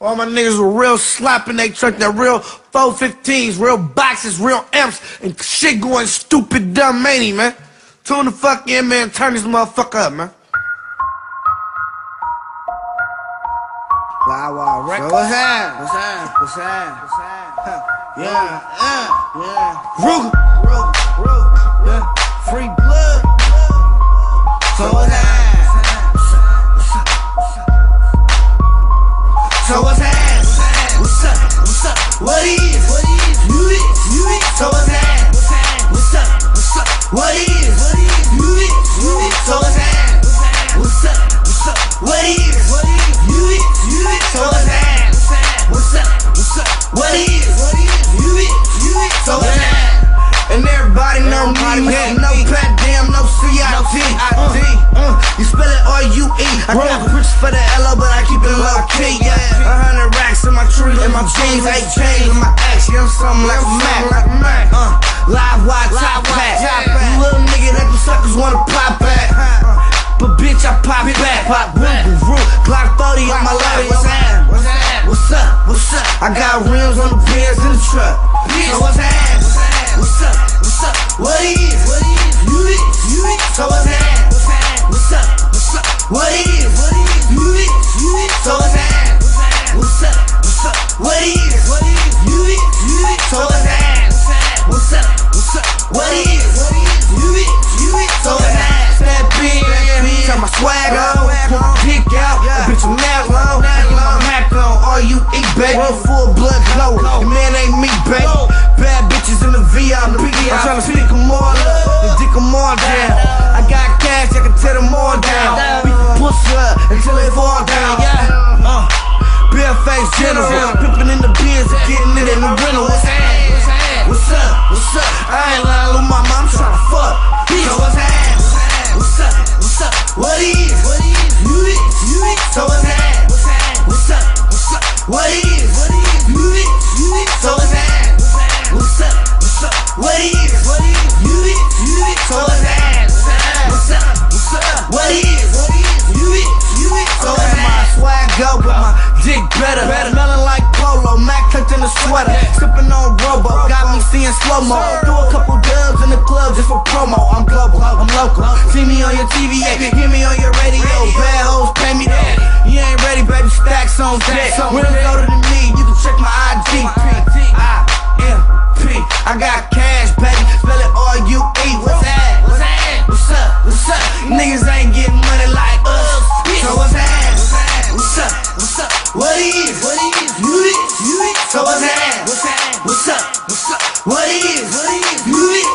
All my niggas were real slapping they truck, that real 415s, real boxes, real amps, and shit going stupid dumb many, man. Tune the fuck in, man. Turn this motherfucker up, man. Records. So what's that? What's that? What's that? What's that? Yeah, yeah. Yeah. Ruger. What is? What is? You it? You it? So what's that? What's? Up? What's up? What is? You it? You it? So what's that? What's? Up? What's up? What is? You it? You it? So what's that? And everybody know me, no, know pat damn, no CIT. Uh, uh, you spell it R-U-E. I got rich for the L-O, but I keep it low key, yeah. My tree, and my jeans ain't changed. My action, I'm something like a Mac. Uh, live wire, top hat. You little nigga that the suckers wanna pop at. But bitch, I pop back. Pop root, root. Glock 30 on my life. What's that? What's? What's up? What's up? I got rims on the pins in the truck. So what's that? What's up? What's up? What is? What is? You it? You it? So what's that? What's that? What's up? What's up? What is? Full blood glow, the man ain't me, baby, bad bitches in the VIP, I'm tryna speak them all up, and dick them all down, I got cash, I can tear them all down, beat the pussy up until they fall down, yeah, uh, bare face general, Sipping on Robo, got me seeing slow mo. Do a couple dubs in the club just for promo. I'm global, I'm local. See me on your TV, hear me on your radio. Bad hoes pay me that. You ain't ready, baby. Stacks on deck. When it go to the me, What is? What is? You it? You it? So what's that? What's that? What's up? What's up? What is? What is? You it?